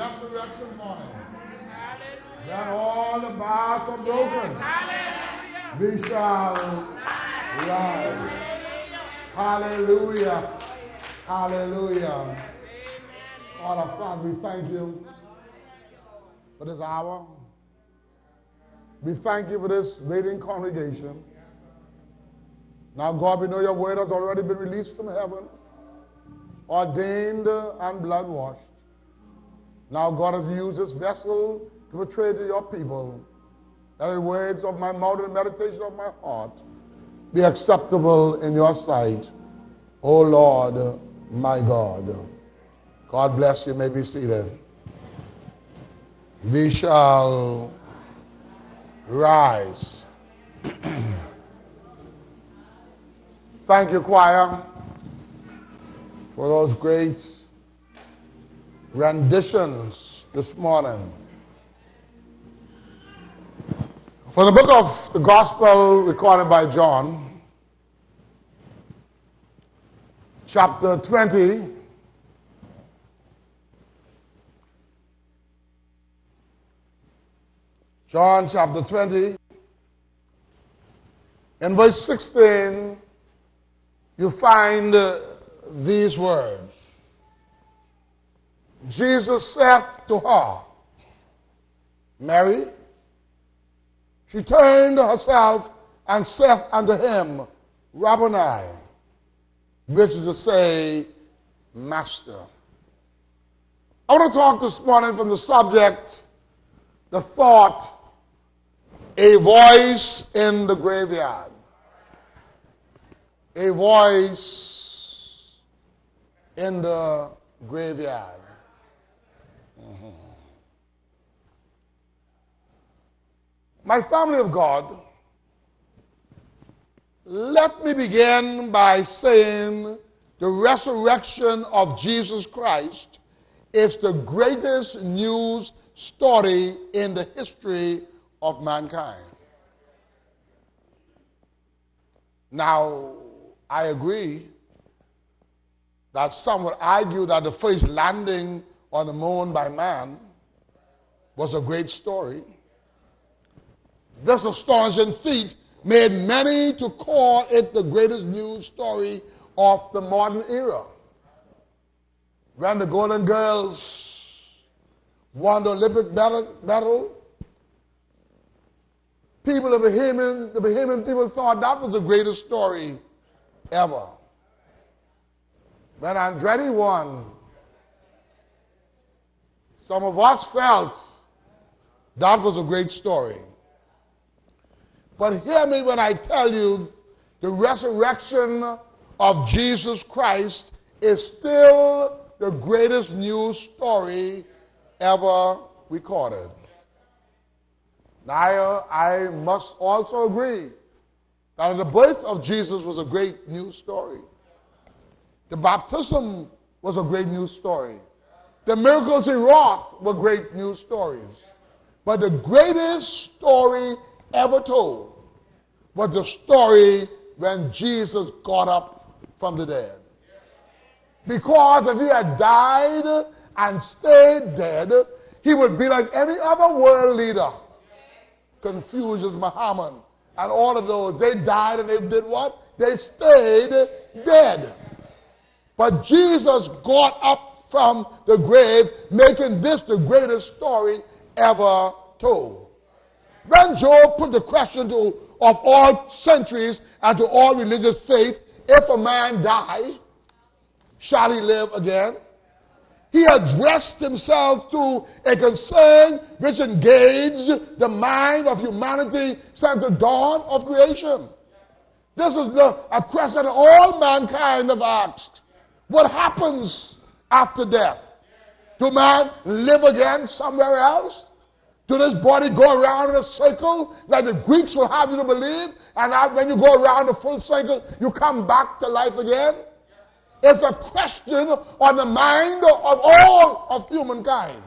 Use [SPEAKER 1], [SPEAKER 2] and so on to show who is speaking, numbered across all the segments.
[SPEAKER 1] on that resurrection morning. Then all the bars are broken. We shall rise. Hallelujah. Hallelujah. All our Father, we thank you for this hour. We thank you for this waiting congregation. Now, God, we know your word has already been released from heaven, ordained and blood washed. Now, God, has used this vessel to portray to your people that the words of my mouth and meditation of my heart be acceptable in your sight, O Lord, my God. God bless you. may be seated. We shall rise. Thank you, choir, for those great renditions this morning. From the book of the Gospel recorded by John, chapter 20, John chapter 20, in verse 16, you find uh, these words Jesus saith to her, Mary, she turned to herself and saith unto him, Rabboni, which is to say, Master. I want to talk this morning from the subject, the thought, a voice in the graveyard. A voice in the graveyard. My family of God, let me begin by saying the resurrection of Jesus Christ is the greatest news story in the history of mankind. Now, I agree that some would argue that the first landing on the moon by man was a great story. This astonishing feat made many to call it the greatest news story of the modern era. When the Golden Girls won the Olympic medal, people, of Bahamian, the Bahamian people thought that was the greatest story ever. When Andretti won, some of us felt that was a great story. But hear me when I tell you the resurrection of Jesus Christ is still the greatest news story ever recorded. Now, I must also agree that the birth of Jesus was a great news story. The baptism was a great news story. The miracles he wrought were great news stories. But the greatest story ever told was the story when Jesus got up from the dead. Because if he had died and stayed dead, he would be like any other world leader. Confucius, Muhammad, and all of those, they died and they did what? They stayed dead. But Jesus got up from the grave, making this the greatest story ever told. When Job put the question to, of all centuries and to all religious faith, if a man die, shall he live again? He addressed himself to a concern which engaged the mind of humanity since the dawn of creation. This is the, a question all mankind have asked. What happens after death? Do man live again somewhere else? Do this body go around in a circle like the Greeks will have you to believe? And when you go around the full circle, you come back to life again? It's a question on the mind of all of humankind.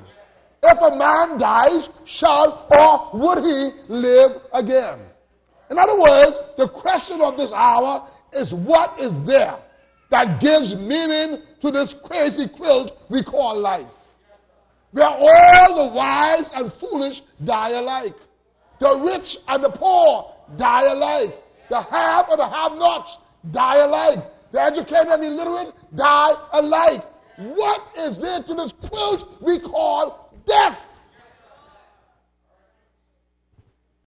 [SPEAKER 1] If a man dies, shall or would he live again? In other words, the question of this hour is what is there that gives meaning to this crazy quilt we call life. Where all the wise and foolish die alike. The rich and the poor die alike. The have and the have nots die alike. The educated and the illiterate die alike. What is it to this quilt we call death?